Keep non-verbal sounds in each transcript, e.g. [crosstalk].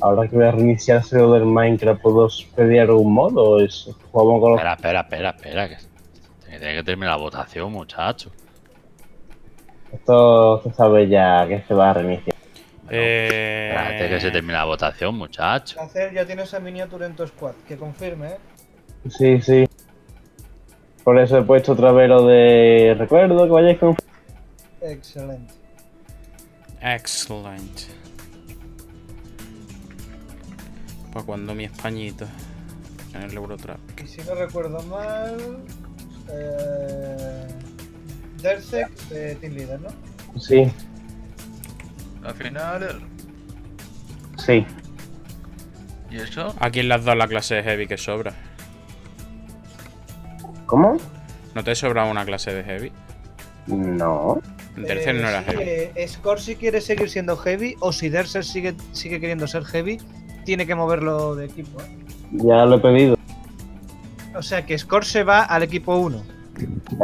Ahora que voy a reiniciarse lo del Minecraft, ¿puedo pedir algún modo? ¿O es, jugamos con los... Espera, espera, espera, espera. Que que tiene que terminar la votación, muchacho. Esto se sabe ya que se va a reiniciar. Eh... Espérate que se termine la votación, muchacho. Hacer ya tienes esa miniatura en tu squad. Que confirme, ¿eh? Sí, sí. Por eso he puesto otra vez lo de recuerdo que vayáis con... Excelente. Excellent. Para cuando mi españito en el Eurotrap. Y si no recuerdo mal. Eh. Dersek de Team Leader, ¿no? Sí, Al final. sí. ¿Y eso? ¿A quién le has dado la clase de heavy que sobra? ¿Cómo? ¿No te sobra una clase de heavy? No. En tercer Eh, no era sí, heavy. eh, Score si quiere seguir siendo heavy o si Derser sigue, sigue queriendo ser heavy, tiene que moverlo de equipo. ¿eh? Ya lo he pedido. O sea que Score se va al equipo 1.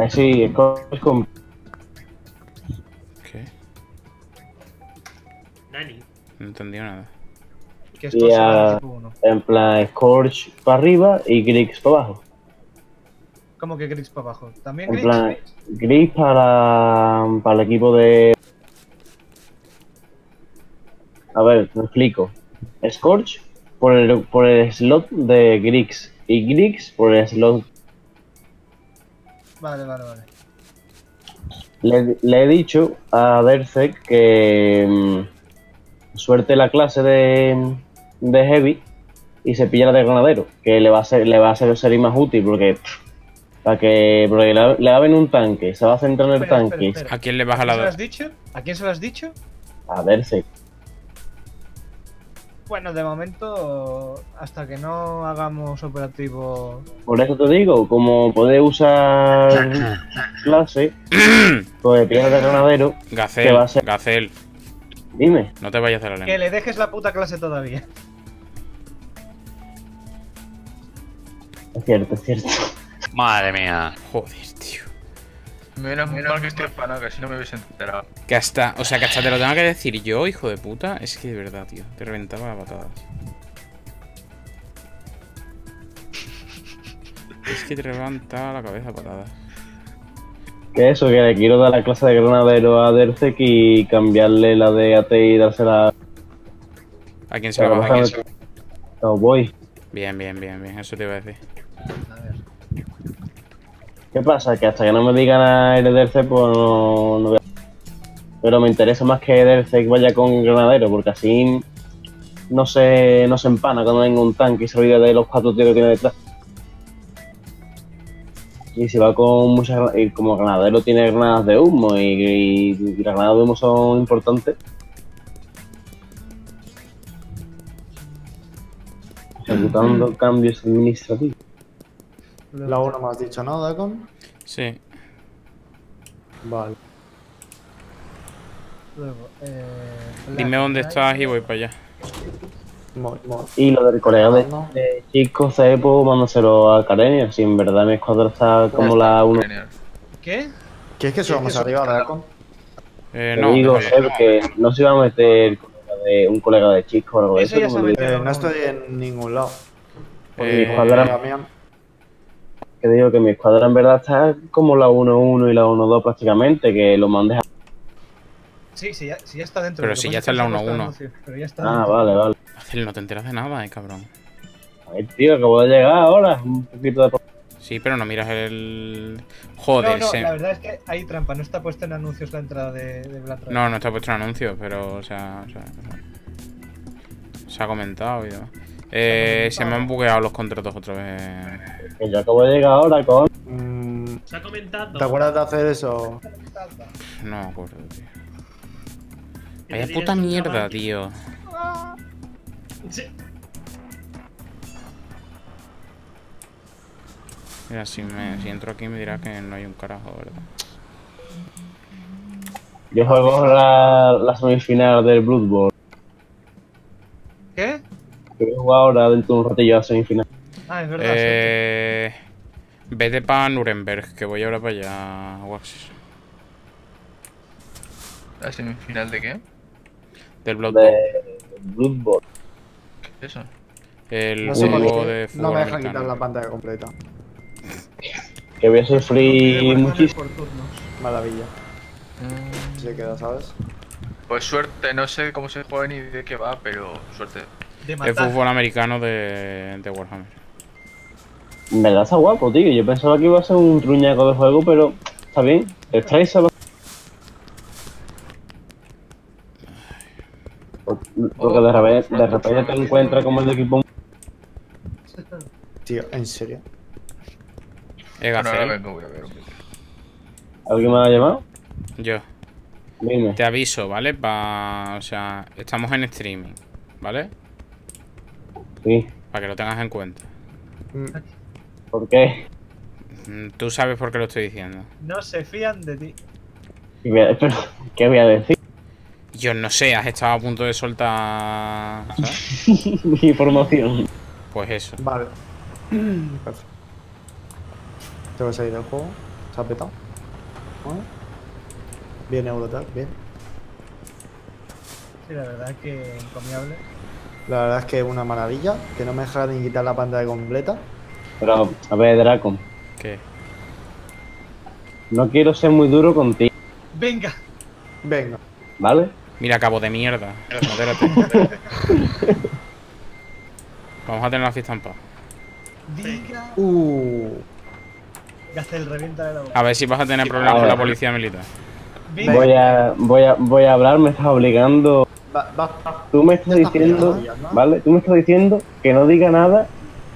Eh, sí, es con- es con... ¿Qué? Nani. No he entendido nada. Que Score se va Ya. al equipo 1. En plan, Scorch para arriba y Griggs para abajo. ¿Cómo que Griggs para abajo? ¿También En plan, Griggs para, para el equipo de... A ver, me explico. Scorch por el, por el slot de Griggs y Griggs por el slot... Vale, vale, vale. Le, le he dicho a Dersek que mm, suerte la clase de, de Heavy y se pilla la de Granadero, que le va a ser, le va a ser, ser más útil porque... pff, para que, porque le, le va a venir un tanque, se va a centrar en el Espera, tanque. espera, espera. ¿A quién le baja ¿A quién se lo la has dicho? ¿A quién se lo has dicho? A Dersek. Bueno, de momento, hasta que no hagamos operativo. Por eso te digo, como puede usar [coughs] clase, pues pilla de granadero, ¿Qué Gacel, va a ser? Gacel, dime. no te vayas de la Que lengua. le dejes la puta clase todavía. Es cierto, es cierto. Madre mía. Joder, tío. Menos mal que estoy hispano, que si no me hubiese enterado. Que hasta, o sea, que hasta te lo tengo que decir yo, hijo de puta. Es que de verdad, tío. Te reventaba la patadas. Es que te levanta la cabeza a patadas. Que eso, que le quiero dar la clase de granadero a Dersek y cambiarle la de AT y dársela ¿A quién se la baja? a Cowboy. Bien, bien, bien, bien. Eso te iba a decir. A ver. ¿Qué pasa? Que hasta que no me digan a Dersek, pues no, voy a... Pero me interesa más que Dersek vaya con granadero, porque así no se, no se empana cuando venga un tanque y se olvida de los cuatro tíos que tiene detrás. Y si va con muchas y como granadero tiene granadas de humo y las granadas de humo son importantes. Ejecutando cambios administrativos. La 1 me has dicho, ¿no, Dacon? Sí. Vale. Luego, eh, Dime dónde estás y voy para allá. Muy, muy. Y lo del colega de, No. de Chico C, pues mándoselo a Carenia. Si en verdad mi escuadra está como la 1. Genial. ¿Qué? ¿Quieres que subamos arriba, Dacon? Eh, Te no, digo, déjame. Seb, que no se iba a meter de- un colega de Chico o algo de Eso eso. ya como digo. Eh, no estoy en ningún lado. Eh, mi escuadra. Que digo que mi escuadra en verdad está como la 1-1 y la 1-2 prácticamente, que lo mandes a... Sí, sí, ya, sí, ya está dentro. Pero si ya es está en la se ha puesto 1-1. anuncio, Pero ya está. Ah, dentro. vale, vale. No te enteras de nada, eh, cabrón. A ver, tío, acabo de llegar ahora. Un poquito de... Sí, pero no miras el. No, Joder, no, se- la verdad es que hay trampa. No está puesto en anuncios la entrada de, de Black. No, no está puesto en anuncio, pero, o sea, o sea, se ha comentado y demás. Eh, se me han bugueado los contratos otra vez. Que yo acabo de llegar ahora con... Mm, Se ha comentado. ¿Te acuerdas de hacer eso? No me acuerdo, tío. Vaya puta mierda, tío. Mira, si, me, si entro aquí me dirás que no hay un carajo, ¿verdad? Yo juego la, la semifinal del Blood Bowl. ¿Qué? Que voy a jugar ahora dentro de un ratillo a la semifinal. Ah, es verdad. Eh, vete para Nuremberg, que voy ahora para allá, Wax. ¿La semifinal de qué? Del Blood Bowl. De Blood Bowl. eso? El No sé juego qué de no fútbol me deja americano. quitar la pantalla completa. Que voy a sufrir muchísimo. por turnos. Maravilla. Mm, Se queda, ¿sabes? Pues suerte, no sé cómo se juega ni de qué va, pero suerte. De El fútbol americano de, de Warhammer. En verdad está guapo, tío. Yo pensaba que iba a ser un truñaco de juego, pero está bien. Extraíselo. Porque de repente, de repente te encuentras como el de equipo. Tío, en serio. Bueno, ahora Gacel, vengo, voy a ver. un poco. ¿Alguien me ha llamado? yo. Dime. Te aviso, ¿vale? Pa... O sea, estamos en streaming, ¿vale? Sí. Para que lo tengas en cuenta. Mm, ¿Por qué? Mm, Tú sabes por qué lo estoy diciendo. No se fían de ti. ¿Qué voy a, [laughs] pero, ¿qué voy a decir? Yo no sé, has estado a punto de soltar... ¿sabes? [laughs] Información. Pues eso. Vale. Perfecto. Tengo que salir del juego. Se ha petado. Vale. Bien Eurotrack, bien. Sí, la verdad es que encomiable. La verdad es que es una maravilla. Que no me deja ni quitar la pantalla completa. Pero, a ver, Draco. ¿Qué? No quiero ser muy duro contigo, Venga. Venga. ¿vale? Mira, cabo de mierda. Modérate. [laughs] Vamos a tener la fiesta en paz. Diga. Uh. Gacel, revienta de la boca. A ver si vas a tener problemas con la policía militar. Venga. Voy a, voy a, voy a hablar, me estás obligando. Va, va. Tú me estás está diciendo. ¿vale? Tú me estás diciendo que no diga nada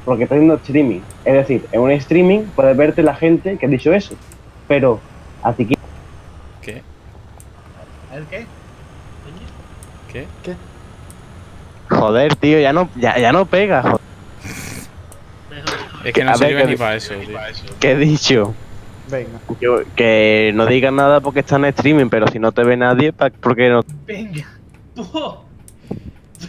porque estoy haciendo streaming. Es decir, en un streaming puede verte la gente que ha dicho eso. Pero, a ti ¿Qué? ¿El qué? ¿Qué? ¿Qué? Joder, tío, ya no, ya, ya no pega, joder. Es que no A ver, sirve que- ni para eso, tío. ¿Qué he dicho? Venga. Yo- que no digas nada porque está en streaming, pero si no te ve nadie, pa- ¿por qué no? Venga. [laughs]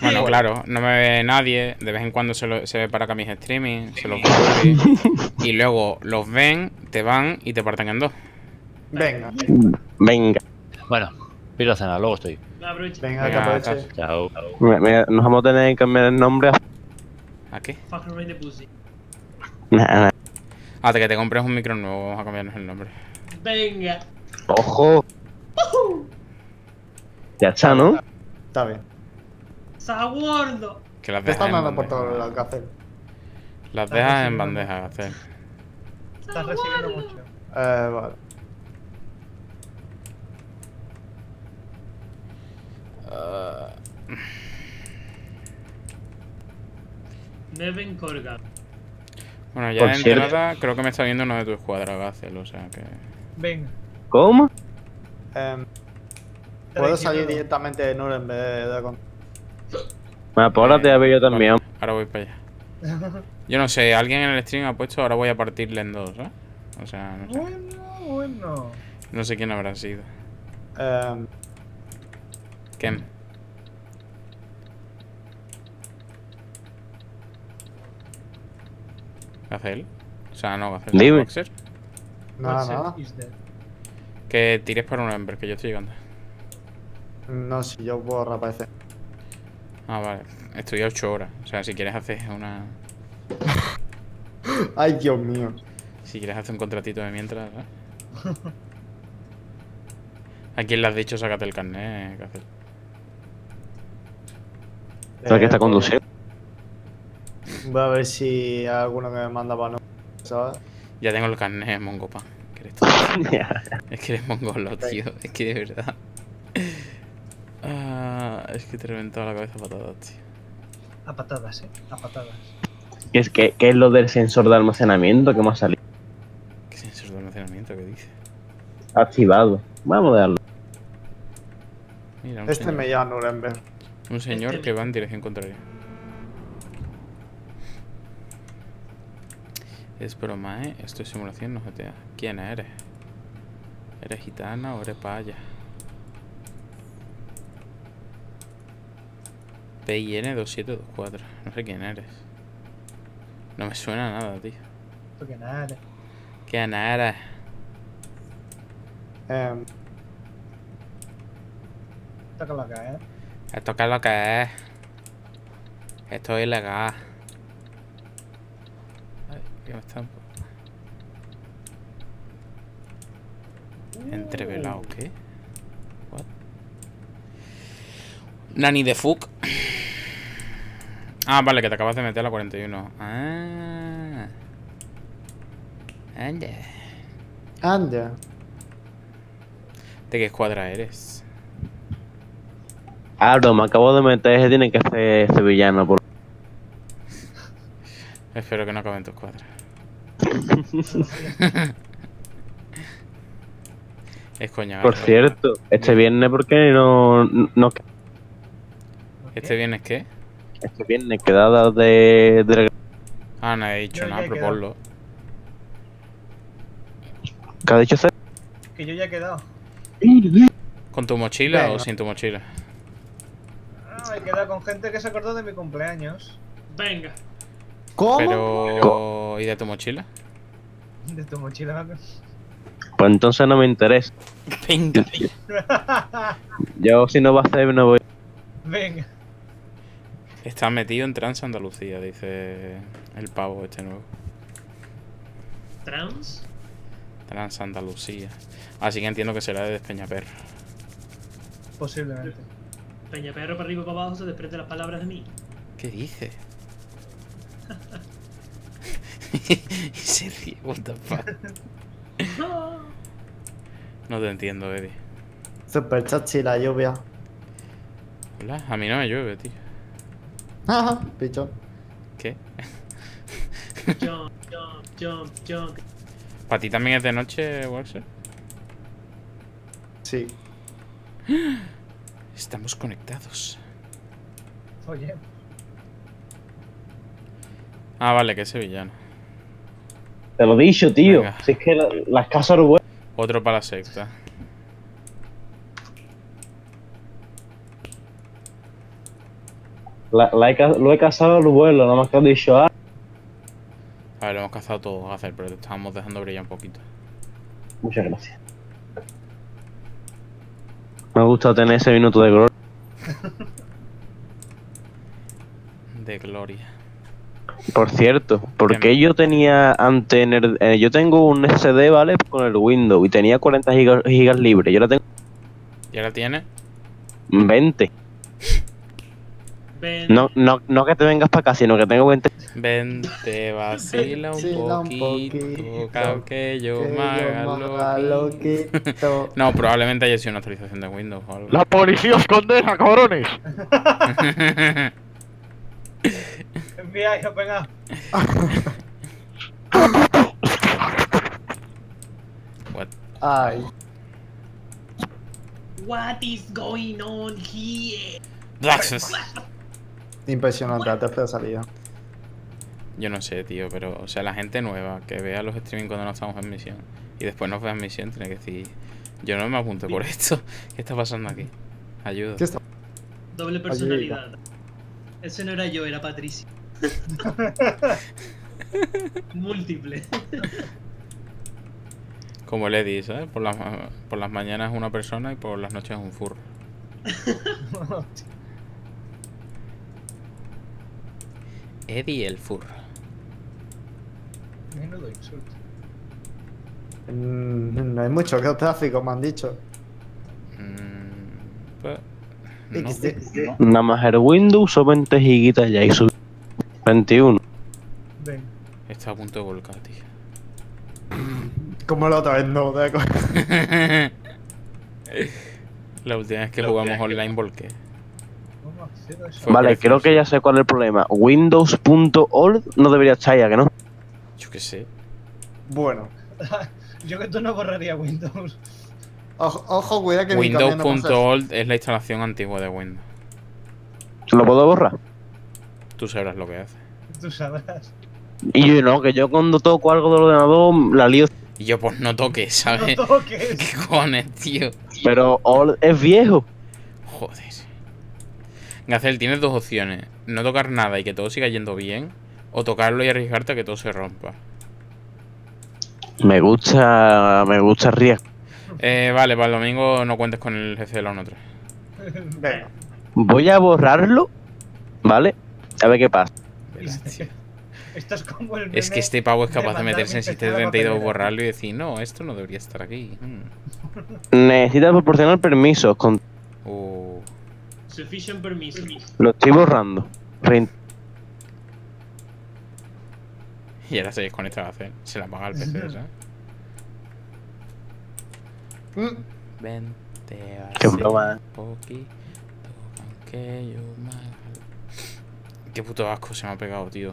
Bueno, claro, no me ve nadie. De vez en cuando se, lo- se ve para acá mis streaming, se los [laughs] ve. Y luego los ven, te van y te parten en dos. Venga. Venga, Bueno, pido a cenar, luego estoy. Venga, que Venga, aproveche. Chao. me- me- nos vamos a tener que cambiar el nombre a... ¿A qué? Nah. Hasta que te compres un micro nuevo, vamos a cambiarnos el nombre. Venga. ¡Ojo! Ya está, ¿no? Está bien. Saguardo. Que las Te dejas están dando por todo el café. Las dejas en bandeja, hacer. Estás recibiendo mucho. Eh, vale. Neven Corgan. Bueno, ya Por de cierto. entrada creo que me está viendo uno de tu escuadra, Gacel, o sea que... Venga. ¿Cómo? Em, Puedo salir directamente de Nuremberg de con... Bueno, pues ahora te voy a ver yo también. Ahora voy para allá. Yo no sé, alguien en el stream ha puesto ahora voy a partirle en dos, ¿eh? O sea, no sé, bueno, bueno. no sé quién habrá sido. Em, Ken. Gacel. O sea, no, Gacel. Dime. Boxer. nada, nada. Que tires por un Ember, que yo estoy llegando. No, si yo puedo reaparecer. Ah, vale. Estoy a 8 horas. O sea, si quieres hacer una... [laughs] Ay, Dios mío. Si quieres hacer un contratito de mientras, ¿eh? [laughs] ¿A quién le has dicho sácate el carnet, Gacel? ¿Sabes que está Eh, conduciendo? Voy a ver si hay alguno que me manda para no. ¿Sabes? Ya tengo el carnet, mongopa. Que eres [laughs] tú. Es que eres mongolo, tío. Es que de verdad. Es que te he reventado la cabeza a patadas, tío. A patadas, eh. A patadas. ¿Qué es, qué, qué es lo del sensor de almacenamiento que me ha salido? ¿Qué sensor de almacenamiento que dice? Activado. Vamos a darlo. Mira, un Este señor, me llama Nuremberg. un señor Este que va en dirección contraria. Es broma, ¿eh? Esto es simulación, no GTA. ¿Quién eres? ¿Eres gitana o eres paya? PIN 2724. No sé quién eres. No me suena nada, tío. Esto que nada. ¿Quién eres? Em, Toca la cara, eh. Esto qué es lo que es. Esto es ilegal. Ay, ¿qué me está- Entrevelado, ¿qué? What? Nani de Fuck. Ah, vale, que te acabas de meter a la 41. Ah. Anda. Anda. ¿De qué escuadra eres? Claro, me acabo de meter, ese tiene que ser sevillano. Por... [laughs] Espero que no acabe en tu escuadra. [laughs] es coña. por cierto, este viernes, ¿por qué no, no ¿Este viernes qué? Este viernes quedada de, de Ah, no he dicho Yo nada, pero ponlo. ¿Qué ha dicho César? Que yo ya he quedado. ¿Con tu mochila Venga. o sin tu mochila? Ah, he quedado con gente que se acordó de mi cumpleaños. Venga. ¿Cómo? Pero. ¿Y de tu mochila? De tu mochila. Pues entonces no me interesa. Venga. Yo si no va a ser, no voy. Venga. Está metido en Trans Andalucía, dice el pavo este nuevo. Trans. Trans Andalucía. Así que entiendo que será de Despeñaperro. Posiblemente. Peñaperro para arriba y para abajo se desprende las palabras de mí. ¿Qué dice? [laughs] [laughs] y se ríe, what the fuck. No te entiendo, Eddie. Super chachi la lluvia. Hola, a mí no me llueve, tío. Ajá, pichón. ¿Qué? Jump, jump, jump, jump. ¿Para ti también es de noche, Walser? Sí. Estamos conectados. Oye, Ah, vale, que es sevillano. Te lo he dicho, tío. Venga. Si es que la- las casas uruguayas. Otro para la secta. La, la he lo he casado al vuelo, nada más que he dicho, ah, A ver, lo hemos cazado todos, hacer, pero te estábamos dejando brillar un poquito. muchas gracias. Me gusta tener ese minuto de gloria. [laughs] De gloria. Por cierto, porque yo tenía antes en el- eh, yo tengo un SD, ¿vale? Con el Windows y tenía 40 gigas, gigas libres. Yo ahora tengo ¿Y ahora tiene? 20. Ven. No, no, no que te vengas para acá, sino que tengo 20. Vente, [laughs] vacila un Vacila un poquito, poquito, que yo Que haga loquito. [laughs] No, probablemente haya sido una actualización de Windows o algo. ¡La policía os condena, cabrones! envía yo pegado. [laughs] What? Ay. What is going on here? Impresionante, antes de salida. Yo no sé, tío, pero, o sea, la gente nueva que vea los streaming cuando no estamos en misión y después nos vea en misión tiene que decir, yo no me apunto por esto. [laughs] ¿Qué está pasando aquí? Ayuda. ¿Qué está? Doble personalidad. Ese no era yo, era Patricio. [laughs] Múltiple. [laughs] Como el Eddie, ¿sabes? Por las, por las mañanas es una persona y por las noches es un furro. Eddie el furro. Menudo insulto. Mm, No hay mucho que tráfico, me han dicho. Mm, pues, no. Nada más el Windows son 20 gigas ya y subí 21. Ven. Está a punto de volcar, tío. Como la otra vez, no, de acuerdo. [laughs] La última vez que jugamos online volqué. ¿Cómo hacer eso? Fue Vale, creo que ya sé cuál es el problema. Windows.org no debería estar ya, ¿que no? Yo qué sé. Bueno. [laughs] Yo que tú no borraría Windows. Ojo, ojo cuidado que no Windows.old es la instalación antigua de Windows. ¿Lo puedo borrar? Tú sabrás lo que hace. Tú sabrás. Y yo no, que yo cuando toco algo del ordenador la lío. Y yo, pues no toques, ¿sabes? No toques. [laughs] ¿Qué cojones, tío? Pero All es viejo. Joder. Gacel, tienes dos opciones. No tocar nada y que todo siga yendo bien. O tocarlo y arriesgarte a que todo se rompa. Me gusta, me gusta el riesgo. Eh, vale, para el domingo no cuentes con el jefe de la 1-3. [laughs] Venga. Voy a borrarlo, ¿vale? A ver qué pasa. Esto es como el Es que este pavo es capaz de meterse en mi sitio PC a la 32, papelera. borrarlo y decir, no, esto no debería estar aquí. Mm. Necesitas proporcionar permisos. Con... Uh, Sufficient permiso. Lo estoy borrando. Rein- y ahora se desconecta la hacer. Se la apaga el PC, ¿sabes? Mm, Vente a Qué broma. poquito, yo Qué puto asco se me ha pegado, tío.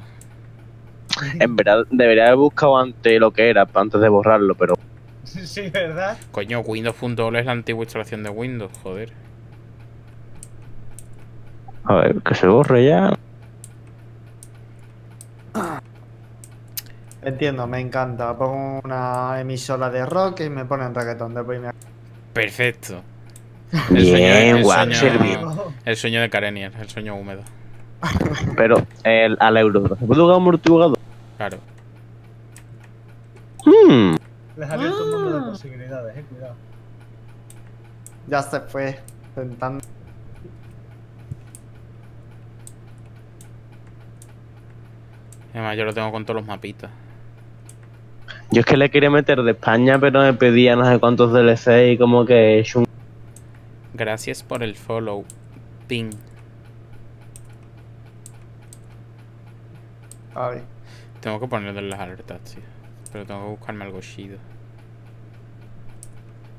[laughs] En verdad, debería haber buscado antes lo que era, antes de borrarlo, pero. [laughs] Sí, ¿verdad? Coño, Windows.org es la antigua instalación de Windows, joder. A ver, que se borre ya. Entiendo, me encanta. Pongo una emisora de rock y me ponen reggaetón de primera. Perfecto. Bien, el guap, sueño, el sueño de Karenier, el sueño húmedo. Pero el, al euro. ¿Se puede jugar amortiguador? Claro. Hmm. Les ha abierto un mundo de posibilidades, eh, cuidado. Ya se fue. Intentando. Además, yo lo tengo con todos los mapitas. Yo es que le quería meter de España, pero me pedía no sé cuántos DLC y como que es un. Gracias por el follow. Ping. Ay. Tengo que ponerle las alertas, tío. Pero tengo que buscarme algo chido.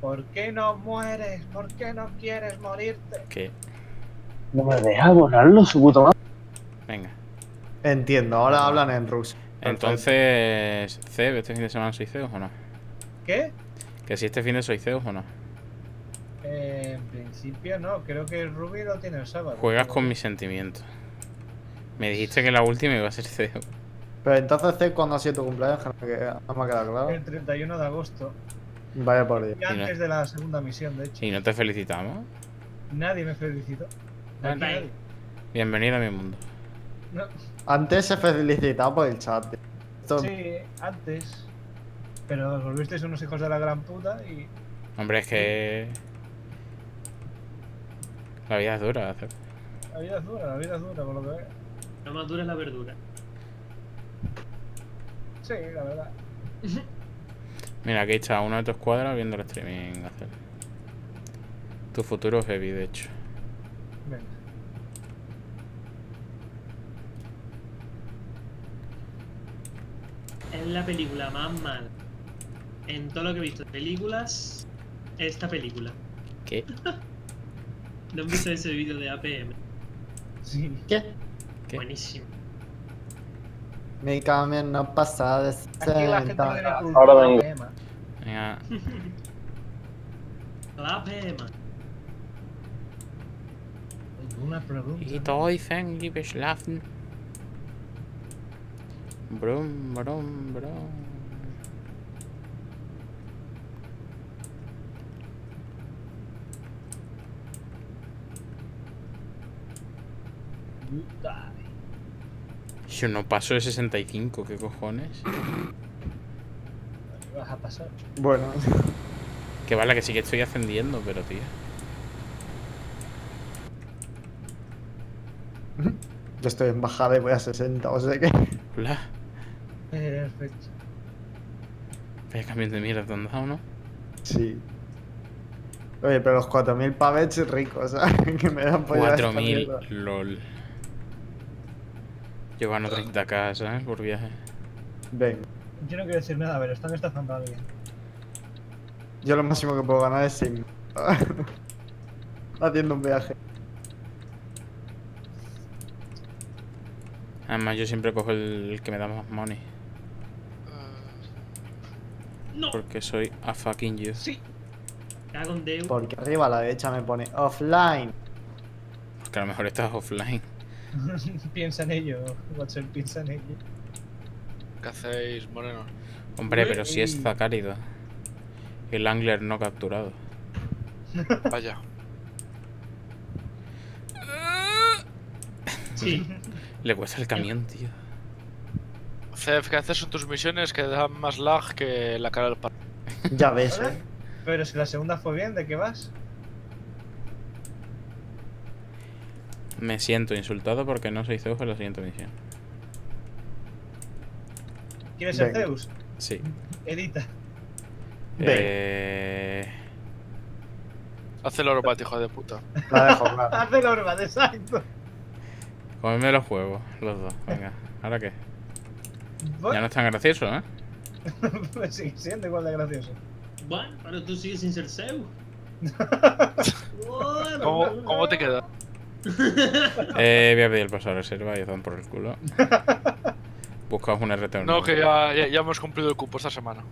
¿Por qué no mueres? ¿Por qué no quieres morirte? Que, No me deja borrarlo, su puta madre. venga. Entiendo, ahora hablan en ruso. Entonces, Ceb, ¿este fin de semana soy CEOs o no? ¿Qué? Que si este fin de soy CEOs o no. Eh, en principio no, creo que el Ruby lo tiene el sábado. Juegas pero- con mis sentimientos. Me dijiste que la última iba a ser CEO. Pero entonces, ¿sé cuándo ha sido tu cumpleaños? Que no me ha quedado claro. El 31 de agosto. Vaya por Dios. Y antes de la segunda misión, de hecho. Y no te felicitamos. Nadie me felicitó. Bueno. Bienvenido a mi mundo. No, Antes se felicitaba por el chat. Esto- sí, antes. Pero os volvisteis unos hijos de la gran puta y. Hombre, es que. La vida es dura. La vida es dura, la vida es dura, por lo que veo. Lo más dura es la verdura. Sí, la verdad. Mira, aquí está uno de tu escuadra viendo el streaming. Hacer. Tu futuro heavy, de hecho. Venga. Es la película más mala. En todo lo que he visto de películas, esta película. ¿Qué? [laughs] ¿No han visto ese vídeo de APM? Sí. ¿Qué? ¿Qué? Buenísimo. Mi camión no pasa de Aquí la gente no 60. tiene cultura. Ahora vengo. Venga. [laughs] La APM. Una pregunta. Y toy fan liebe schlafen. Brum, brum, brum. Yo no paso de 65, ¿qué cojones? ¿Qué vas a pasar? Bueno, Que vale, que sí que estoy ascendiendo, pero tío. yo estoy en bajada y voy a 60, o sea que. Hola. Perfecto. Vaya camión de mierda, ¿te han dado, no? Sí. Oye, pero los 4000 pavets ricos, ¿sabes? Que me dan por llevar esta 4000, mierda. lol. Yo gano 30k, ¿sabes? Por viaje. Ven, Yo no quiero decir nada, pero están estafando a alguien. yo lo máximo que puedo ganar es 6. [laughs] Haciendo un viaje. Además, yo siempre cojo el que me da más money. No, Porque soy a fucking you. sí. Porque arriba a la derecha me pone offline. Porque a lo mejor estás offline. [laughs] piensa en ello, Watson, piensa en ello. ¿Qué hacéis, Moreno? Hombre, pero si es Uy. Zacárido. El angler no capturado. [laughs] Vaya. Sí. Le cuesta el camión, tío. Cef, ¿qué haces en tus misiones que dan más lag que la cara del pan? Ya ves, eh. Pero si la segunda fue bien, ¿de qué vas? Me siento insultado porque no soy Zeus en la siguiente misión. ¿Quieres ser Venga. Zeus? Sí. Edita. Eh... Haz el oro hijo de puta. La dejo, claro. [laughs] Haz el Orban, exacto. Comedme los juegos, los dos. Venga, ¿ahora qué? Ya no es tan gracioso, ¿eh? pues [laughs] sigue siendo igual de gracioso. Bueno, pero tú sigues sin ser Zeus. [laughs] ¿Cómo, cómo te queda? [laughs] Eh, voy a pedir el paso a reserva y os dan por el culo. Buscaos un RT. No, que ya, ya, ya hemos cumplido el cupo esta semana.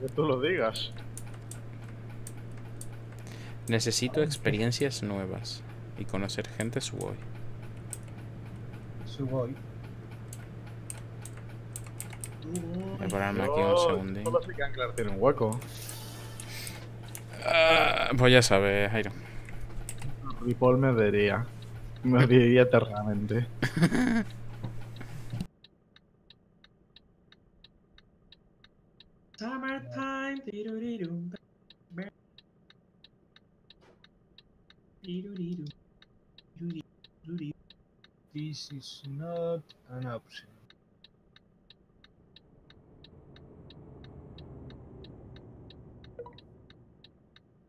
Que tú lo digas. Necesito experiencias nuevas y conocer gente subhoy. Suboy. Voy a pararme aquí un segundín. Solo sé que Anclar tiene un hueco. Ah, pues ya sabes, Jairo. Ripoll me odiaría. Me odiaría eternamente. Summertime. This is not an option.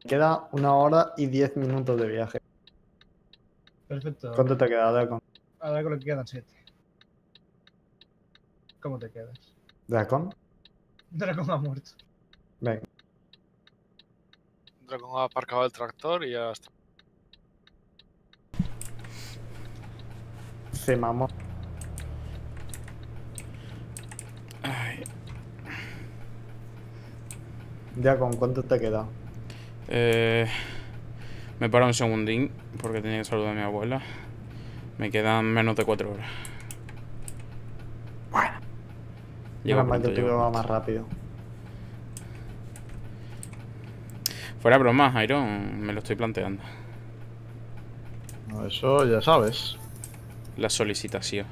Queda una hora y diez minutos de viaje. Perfecto. ¿Cuánto te queda, Dacon? Ahora creo que quedan 7. ¿Cómo te quedas? ¿Dacon? Dragón ha muerto. Venga. Dragón ha aparcado el tractor y ya está. Se mamó. Ay, Dacon, ¿cuánto te queda? Eh, me paro un segundín porque tenía que saludar a mi abuela. Me quedan menos de cuatro horas. Bueno. Que va pronto. más rápido. Fuera broma, Jairo, me lo estoy planteando. Eso ya sabes. La solicitación.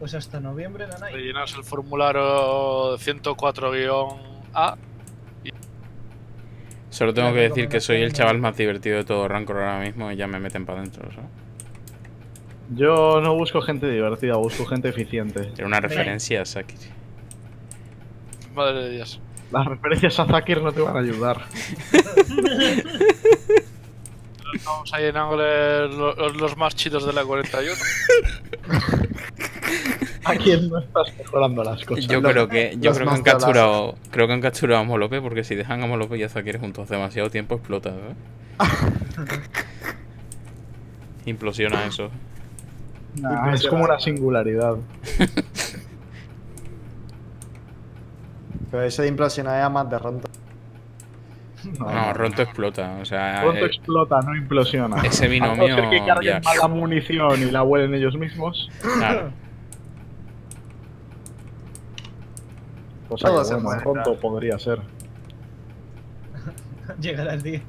Pues hasta noviembre, Nanay. Rellenas el formulario 104-A. Solo tengo que decir que soy el chaval más divertido de todo Rancor ahora mismo y ya me meten para adentro, ¿sabes? Yo no busco gente divertida, busco gente eficiente. Era una referencia a Sakir. Madre de Dios. Las referencias a Zakir no te van a ayudar. [laughs] Estamos ahí en Angler los, los más chidos de la 41. [laughs] ¿A quién no estás mejorando las cosas? Yo creo que, yo creo que han capturado, creo que han capturado a Molope porque si dejan a Molope y a Zakir juntos demasiado tiempo explota, ¿sabes? [laughs] Implosiona eso. Nah, es como una singularidad. [laughs] Pero eso de implosionar es más de ronto. No, Ronto explota, o sea, Pronto eh, explota, no implosiona. ese A no binomio ser que carguen ya. mala munición y la huelen ellos mismos. Claro. [laughs] Cosa Todo que, se bueno, pronto claro. podría ser. [laughs] Llegará el día.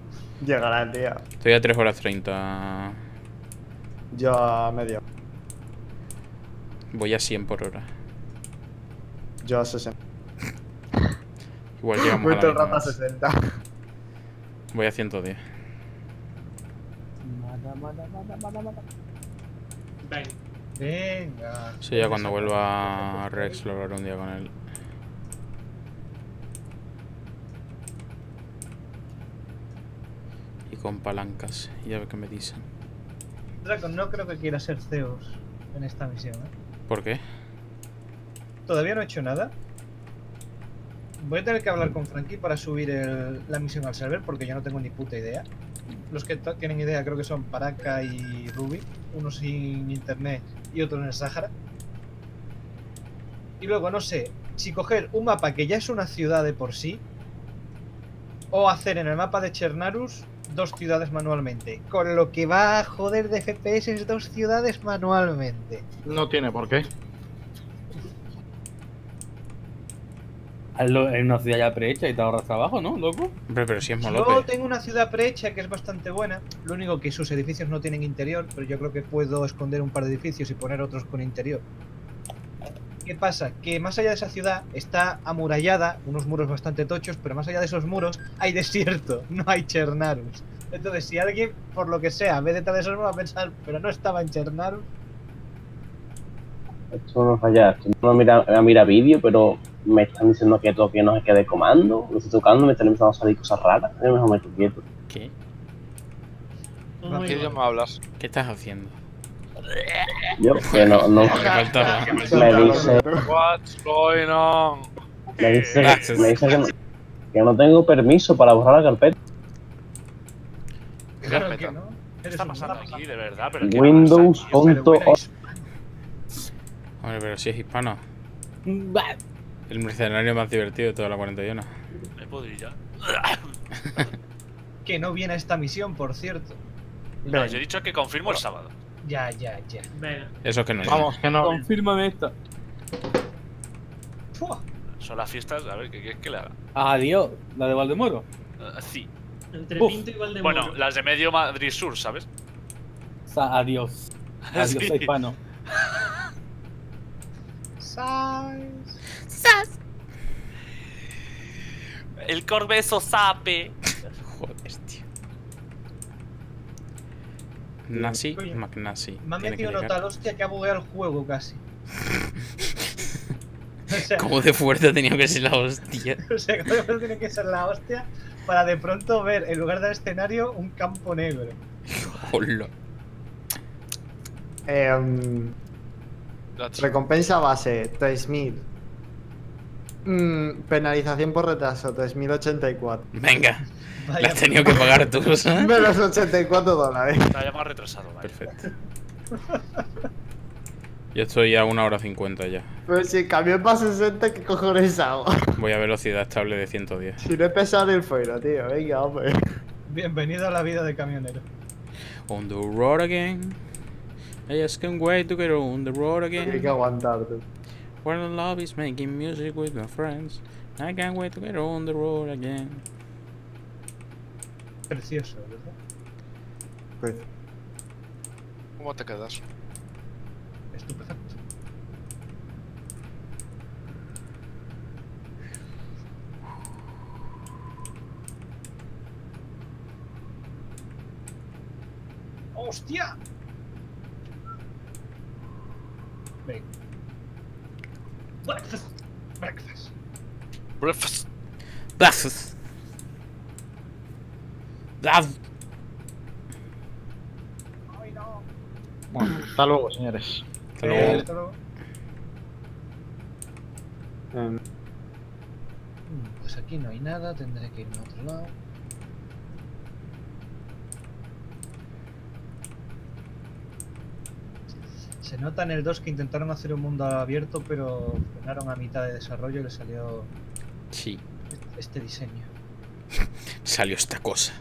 Llegará el día. Estoy a 3 horas 30. Yo a medio. Voy a 100 por hora. Yo a 60. Igual llegamos Voy a todo el rato a vez. 60. Voy a 110. Venga. Venga. Sí, ya cuando vuelva a reexplorar un día con él. Y con palancas. Y a ver qué me dicen. Draco, no creo que quiera ser Zeus en esta misión. ¿eh? ¿Por qué? Todavía no he hecho nada. Voy a tener que hablar con Frankie para subir el- la misión al server porque yo no tengo ni puta idea. Los que tienen idea creo que son Paraka y Ruby, uno sin internet y otro en el Sahara. Y luego no sé si coger un mapa que ya es una ciudad de por sí o hacer en el mapa de Chernarus dos ciudades manualmente. Con lo que va a joder de FPS dos ciudades manualmente. No tiene por qué. Hazlo en una ciudad ya prehecha y te ahorras trabajo, ¿no, loco? Hombre, pero si es Yo Molope. tengo una ciudad prehecha que es bastante buena. Lo único que sus edificios no tienen interior, pero yo creo que puedo esconder un par de edificios y poner otros con interior. ¿Qué pasa? Que más allá de esa ciudad está amurallada, unos muros bastante tochos, pero más allá de esos muros hay [laughs] desierto, no hay Chernarus. Entonces, si alguien, por lo que sea, ve detrás de esos muros, va a pensar, pero no estaba en Chernarus. Esto no falla. Esto no mira, mira vídeo, pero me están diciendo que todavía no se quede comando. Me estoy tocando, me están empezando a salir cosas raras. Yo mejor me quieto. ¿Qué? ¿Qué idioma hablas? ¿Qué estás haciendo? Yo, que no, no. Me dice, What's going on? me dice, me dice que, no, que no tengo permiso para borrar la carpeta. ¿Qué carpeta? ¿Qué Eres está un pasando rata. aquí, de verdad? ¿Pero qué Windows pasa, tío? Pero bueno, 11. Hombre, pero si es hispano. El mercenario más divertido de toda la 41. Me ya. [laughs] Que no viene a esta misión, por cierto. No, yo he dicho que confirmo el sábado. Ya, ya, ya. Venga. Eso es que no Vamos, que no. Confírmame esta. Fua. Son las fiestas, a ver, ¿qué quieres que le haga? Adiós, la de Valdemoro. Eh, sí. Entre Uf. Pinto y Valdemoro. Bueno, las de medio Madrid Sur, ¿sabes? O sea, adiós. [laughs] Adiós, Sí. hispano. Size. El corbeso sape. Joder, tío. Nazi, Oye, McNazi. Me han metido una tal hostia que ha bugueado el juego casi. [laughs] o sea, ¿Cómo de fuerte ha tenido que ser la hostia? [laughs] o sea, creo que tiene que ser la hostia para de pronto ver en lugar del escenario un campo negro. Hola. Em, recompensa base, 3000. Mm, penalización por retraso, 3084. Venga, la Vaya, has tenido que pagar tú, ¿sabes? [laughs] Menos 84 dólares. Está ya más retrasado, vale. Perfecto. Yo estoy a una hora 50 ya. Pero si cambió para 60, ¿qué cojones hago? Voy a velocidad estable de 110. Si no he pesado el fuera, tío. Venga, hombre. Bienvenido a la vida de camionero. On the road again. I just can't wait to get on the road Hay que again. aguantar, tú. Where the love is making music with my friends. I can't wait to get on the road again. Precioso, ¿verdad? Pues, ¿Cómo te quedas? Estupefacto. ¡Hostia! Venga. Breakfast. Breakfast. Breakfast. Brazos. Bueno, hasta luego, señores. Hasta luego. Eh, hasta luego. Mm, Pues aquí no hay nada, tendré que irme a otro lado. Se nota en el 2 que intentaron hacer un mundo abierto, pero frenaron a mitad de desarrollo y le salió Sí, este diseño. Salió esta cosa.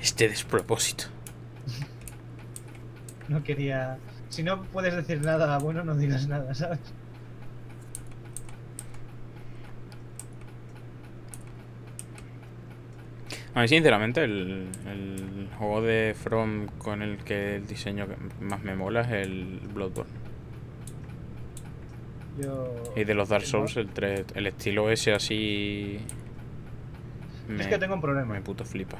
Este despropósito. No quería. Si no puedes decir nada bueno, no digas nada, ¿sabes? A mí, sinceramente, el, el juego de From con el que el diseño que más me mola es el Bloodborne. Yo. Y de los Dark Souls, el, 3, el estilo ese así. Es que tengo un problema. Me puto flipa.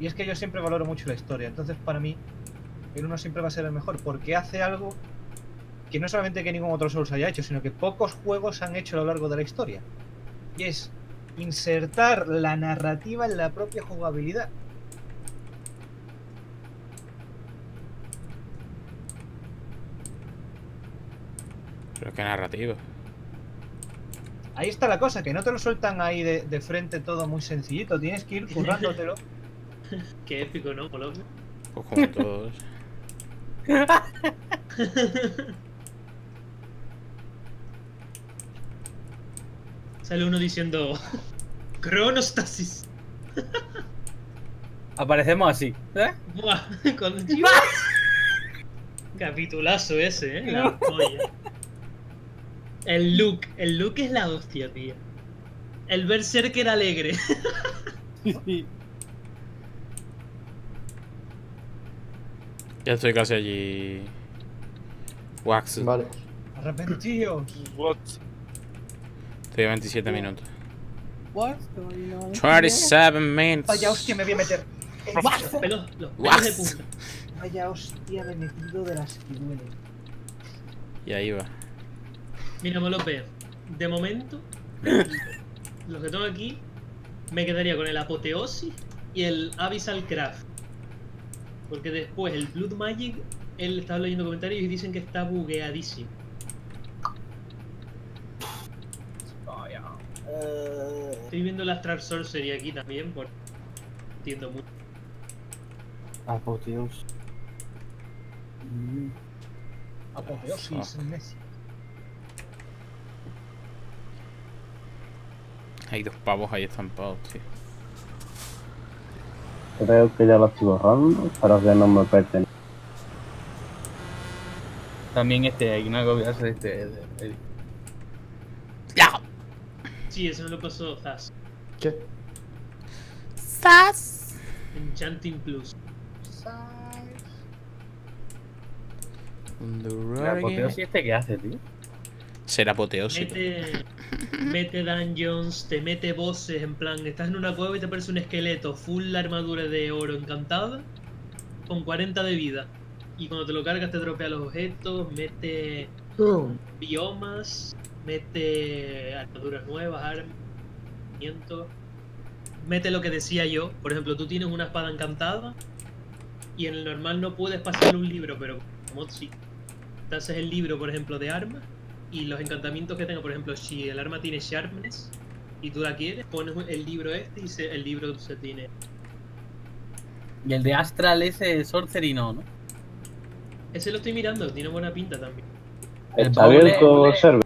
Y es que yo siempre valoro mucho la historia. Entonces, para mí, el 1 siempre va a ser el mejor. Porque hace algo que no solamente que ningún otro Souls haya hecho, sino que pocos juegos han hecho a lo largo de la historia. Y es insertar la narrativa en la propia jugabilidad. Pero qué narrativa. Ahí está la cosa, que no te lo sueltan ahí de, de frente todo muy sencillito. Tienes que ir currándotelo. [laughs] Qué épico, ¿no? Colombia. Pues como todos. [laughs] Sale uno diciendo. Cronostasis. [laughs] Aparecemos así. ¿eh? Buah, con- Capitulazo ese, eh. La polla. El look, el look es la hostia, tío. El berserker alegre. [laughs] Ya estoy casi allí. Wax. Vale. Arrepentidos. What? Estoy a 27 minutos. On? 27 minutes. Vaya hostia, me voy a meter. Los pelos, los pelos de Wax. punta. Vaya hostia, me he metido de las que duelen. Y ahí va. Mira, Molope, de momento, [coughs] los que tengo aquí, me quedaría con el Apoteosis y el Abyssal Craft. Porque después el Blood Magic, él estaba leyendo comentarios y dicen que está bugueadísimo. Estoy viendo el Astral Sorcery aquí también, por entiendo mucho. Apoteos. Mm. Apoteosis, Messi. Hay dos pavos ahí estampados, tío. Creo que ya lo estoy borrando para que no me pertenezca. También este, hay una copia de este. de- Sí, eso me lo pasó Zaz. ¿Qué? Enchanting Plus. ¿El apoteos este qué hace, tío? Ser apoteósico. Mete, mete dungeons, te mete bosses, en plan, estás en una cueva y te aparece un esqueleto full la armadura de oro encantada con 40 de vida. Y cuando te lo cargas te dropea los objetos, mete biomas, mete armaduras nuevas, armas. Mete lo que decía yo, por ejemplo, tú tienes una espada encantada y en el normal no puedes pasar un libro, pero como sí. Te haces el libro, por ejemplo, de armas y los encantamientos que tenga, por ejemplo, si el arma tiene sharpness y tú la quieres, pones el libro este y se- el libro se tiene. Y el de Astral ese Sorcery no, ¿no? Ese lo estoy mirando, tiene buena pinta también. El Está abierto server.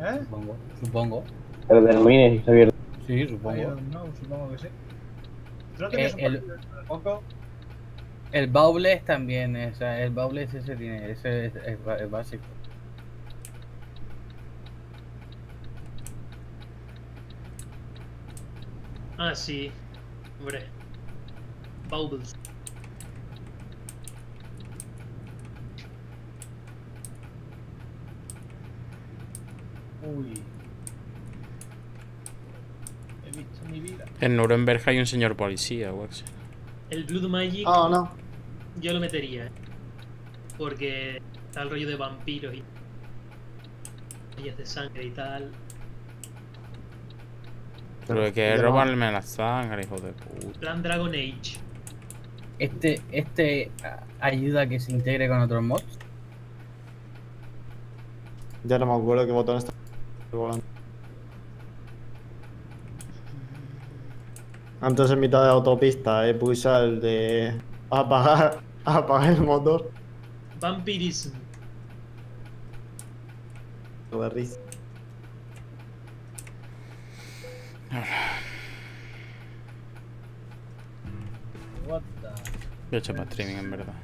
¿Eh? Supongo. Supongo. El del Mines está abierto. Sí, supongo. know, supongo que sí. ¿Tú no tenías Eh, un el- poco? El Baubles también, o sea, el Baubles ese tiene, ese es, es ba- es básico. Ah, sí. Hombre. Baubles. Uy. He visto mi vida. En Nuremberg hay un señor policía, Wax. El Blood Magic Oh, no. yo lo metería, ¿eh? Porque está el rollo de vampiros y. De sangre y tal. Pero de que robarme la sangre, hijo de puta. Plan Dragon Age. Este, este ayuda a que se integre con otros mods. Ya no me acuerdo qué botón está volando. Antes en mitad de autopista he pulsado el de apagar, [laughs] apagar el motor. Vampirism. De risa. Yo he hecho para streaming, en verdad.